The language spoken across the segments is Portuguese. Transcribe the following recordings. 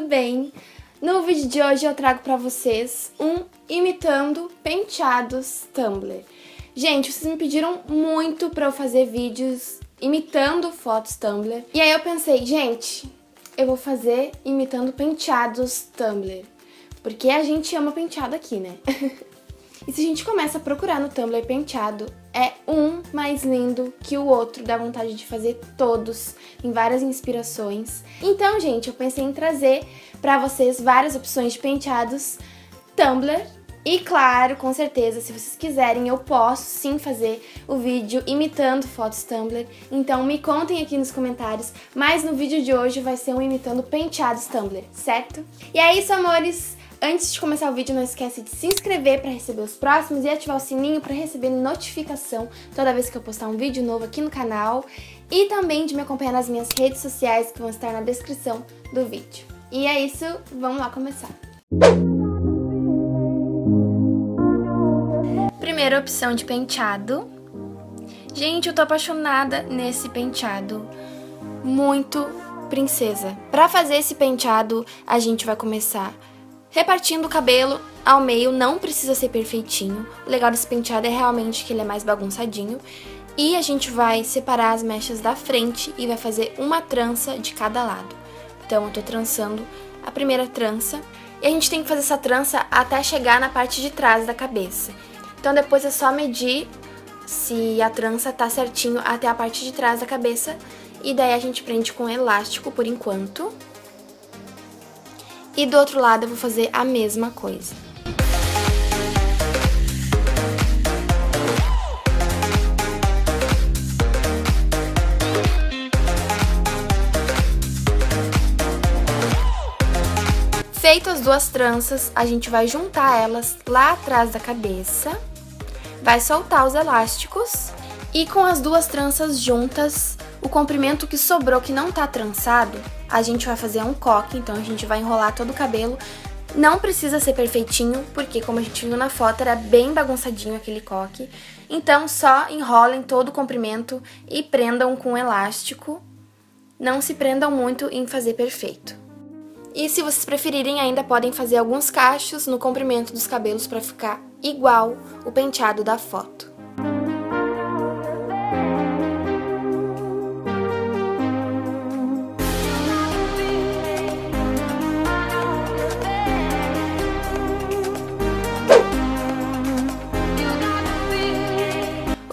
Tudo bem? No vídeo de hoje eu trago pra vocês um imitando penteados Tumblr. Gente, vocês me pediram muito pra eu fazer vídeos imitando fotos Tumblr. E aí eu pensei, gente, eu vou fazer imitando penteados Tumblr. Porque a gente ama penteado aqui, né? e se a gente começa a procurar no Tumblr penteado, é um mais lindo que o outro, dá vontade de fazer todos, em várias inspirações. Então, gente, eu pensei em trazer pra vocês várias opções de penteados Tumblr e claro, com certeza, se vocês quiserem, eu posso sim fazer o vídeo imitando fotos Tumblr. Então me contem aqui nos comentários, mas no vídeo de hoje vai ser um imitando penteados Tumblr, certo? E é isso, amores! Antes de começar o vídeo, não esquece de se inscrever para receber os próximos e ativar o sininho para receber notificação toda vez que eu postar um vídeo novo aqui no canal. E também de me acompanhar nas minhas redes sociais que vão estar na descrição do vídeo. E é isso, vamos lá começar! Primeira opção de penteado. Gente, eu tô apaixonada nesse penteado. Muito princesa. Para fazer esse penteado, a gente vai começar Repartindo o cabelo ao meio não precisa ser perfeitinho. O legal desse penteado é realmente que ele é mais bagunçadinho. E a gente vai separar as mechas da frente e vai fazer uma trança de cada lado. Então eu tô trançando a primeira trança. E a gente tem que fazer essa trança até chegar na parte de trás da cabeça. Então depois é só medir se a trança tá certinho até a parte de trás da cabeça. E daí a gente prende com elástico por enquanto. E do outro lado eu vou fazer a mesma coisa. Feito as duas tranças, a gente vai juntar elas lá atrás da cabeça, vai soltar os elásticos e com as duas tranças juntas, o comprimento que sobrou que não tá trançado, a gente vai fazer um coque, então a gente vai enrolar todo o cabelo. Não precisa ser perfeitinho, porque como a gente viu na foto, era bem bagunçadinho aquele coque. Então só enrolem todo o comprimento e prendam com elástico. Não se prendam muito em fazer perfeito. E se vocês preferirem, ainda podem fazer alguns cachos no comprimento dos cabelos para ficar igual o penteado da foto.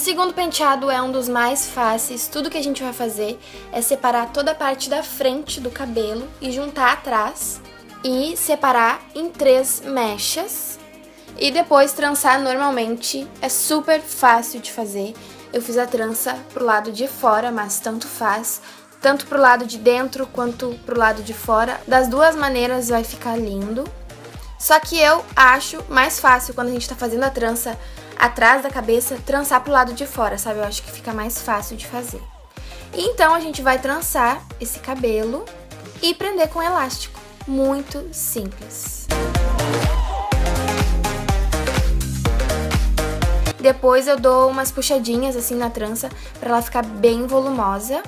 Segundo penteado é um dos mais fáceis. Tudo que a gente vai fazer é separar toda a parte da frente do cabelo e juntar atrás e separar em três mechas e depois trançar normalmente. É super fácil de fazer. Eu fiz a trança pro lado de fora, mas tanto faz, tanto pro lado de dentro quanto pro lado de fora. Das duas maneiras vai ficar lindo. Só que eu acho mais fácil quando a gente tá fazendo a trança atrás da cabeça, trançar pro lado de fora, sabe? Eu acho que fica mais fácil de fazer. E então a gente vai trançar esse cabelo e prender com elástico. Muito simples. Depois eu dou umas puxadinhas assim na trança para ela ficar bem volumosa.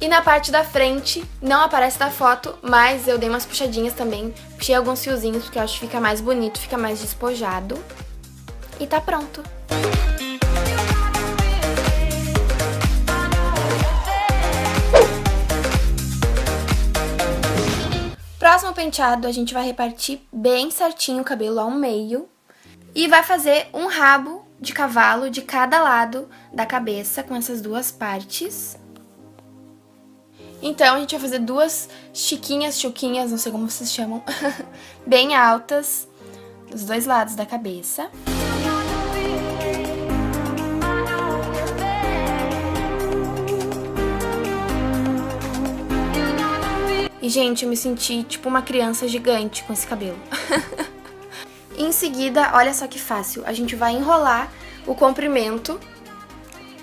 E na parte da frente, não aparece na foto, mas eu dei umas puxadinhas também. Puxei alguns fiozinhos porque eu acho que fica mais bonito, fica mais despojado e tá pronto. Próximo penteado, a gente vai repartir bem certinho o cabelo ao meio e vai fazer um rabo de cavalo de cada lado da cabeça com essas duas partes. Então, a gente vai fazer duas chiquinhas, chuquinhas, não sei como vocês chamam, bem altas, dos dois lados da cabeça. E, gente, eu me senti tipo uma criança gigante com esse cabelo. em seguida, olha só que fácil. A gente vai enrolar o comprimento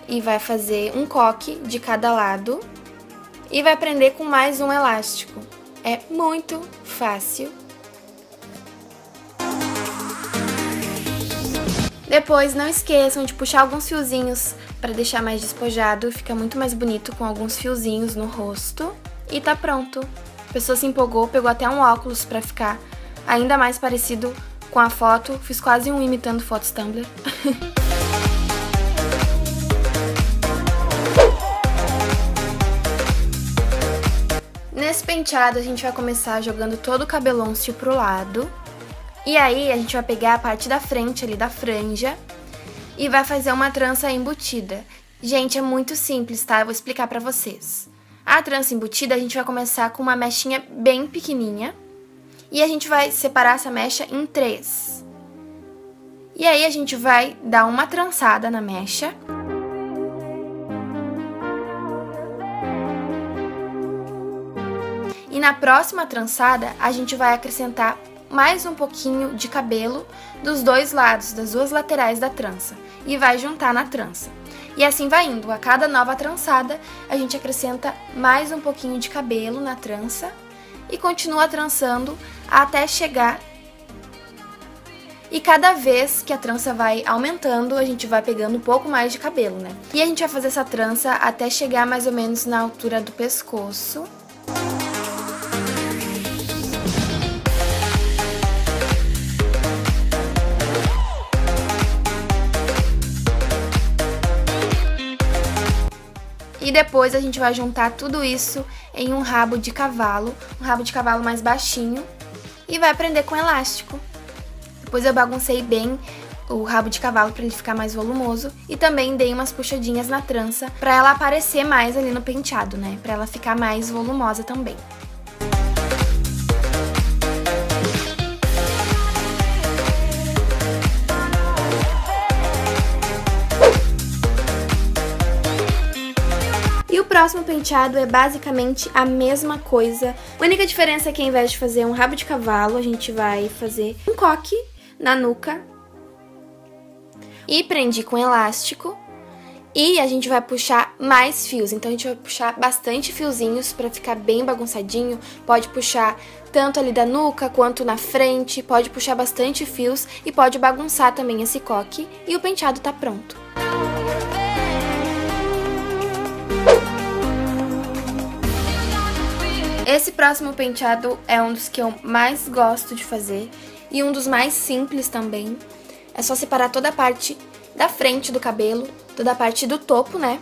e vai fazer um coque de cada lado e vai prender com mais um elástico. É muito fácil. Depois, não esqueçam de puxar alguns fiozinhos para deixar mais despojado, fica muito mais bonito com alguns fiozinhos no rosto. E tá pronto! A pessoa se empolgou, pegou até um óculos pra ficar ainda mais parecido com a foto. Fiz quase um imitando fotos Tumblr. Nesse penteado, a gente vai começar jogando todo o cabelôncio pro lado. E aí, a gente vai pegar a parte da frente ali da franja e vai fazer uma trança embutida. Gente, é muito simples, tá? Eu vou explicar pra vocês. A trança embutida, a gente vai começar com uma mechinha bem pequenininha. E a gente vai separar essa mecha em três. E aí, a gente vai dar uma trançada na mecha. E na próxima trançada, a gente vai acrescentar mais um pouquinho de cabelo dos dois lados, das duas laterais da trança, e vai juntar na trança. E assim vai indo, a cada nova trançada, a gente acrescenta mais um pouquinho de cabelo na trança e continua trançando até chegar. E cada vez que a trança vai aumentando, a gente vai pegando um pouco mais de cabelo, né? E a gente vai fazer essa trança até chegar mais ou menos na altura do pescoço. E depois a gente vai juntar tudo isso em um rabo de cavalo, um rabo de cavalo mais baixinho, e vai prender com elástico. Depois eu baguncei bem o rabo de cavalo para ele ficar mais volumoso e também dei umas puxadinhas na trança para ela aparecer mais ali no penteado, né? Para ela ficar mais volumosa também. Próximo penteado é basicamente a mesma coisa. A única diferença é que ao invés de fazer um rabo de cavalo, a gente vai fazer um coque na nuca. E prendi com elástico. E a gente vai puxar mais fios, então a gente vai puxar bastante fiozinhos para ficar bem bagunçadinho. Pode puxar tanto ali da nuca quanto na frente, pode puxar bastante fios e pode bagunçar também esse coque e o penteado tá pronto. Esse próximo penteado é um dos que eu mais gosto de fazer e um dos mais simples também. É só separar toda a parte da frente do cabelo, toda a parte do topo, né?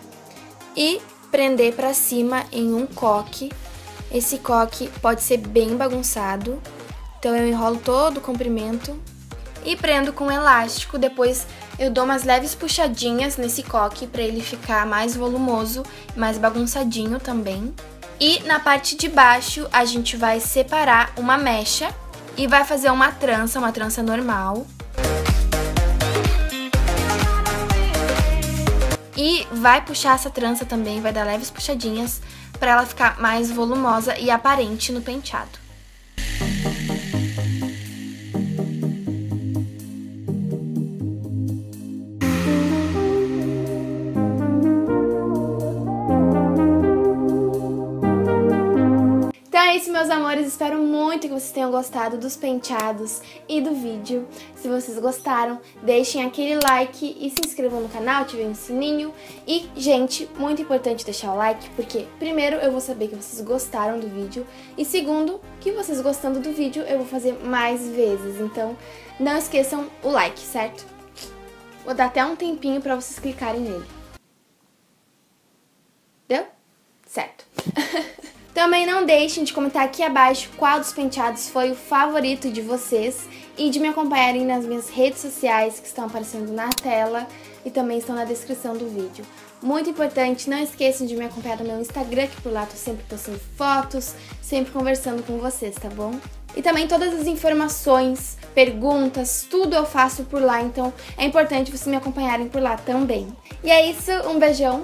E prender pra cima em um coque. Esse coque pode ser bem bagunçado, então eu enrolo todo o comprimento e prendo com elástico. Depois eu dou umas leves puxadinhas nesse coque para ele ficar mais volumoso, mais bagunçadinho também. E na parte de baixo a gente vai separar uma mecha e vai fazer uma trança, uma trança normal. E vai puxar essa trança também, vai dar leves puxadinhas para ela ficar mais volumosa e aparente no penteado. Isso, meus amores. Espero muito que vocês tenham gostado dos penteados e do vídeo. Se vocês gostaram, deixem aquele like e se inscrevam no canal, ativem o sininho. E, gente, muito importante deixar o like, porque, primeiro, eu vou saber que vocês gostaram do vídeo. E, segundo, que vocês gostando do vídeo, eu vou fazer mais vezes. Então, não esqueçam o like, certo? Vou dar até um tempinho pra vocês clicarem nele. Deu? Certo. Também não deixem de comentar aqui abaixo qual dos penteados foi o favorito de vocês e de me acompanharem nas minhas redes sociais que estão aparecendo na tela e também estão na descrição do vídeo. Muito importante, não esqueçam de me acompanhar no meu Instagram, que por lá tô sempre postando fotos, sempre conversando com vocês, tá bom? E também todas as informações, perguntas, tudo eu faço por lá, então é importante vocês me acompanharem por lá também. E é isso, um beijão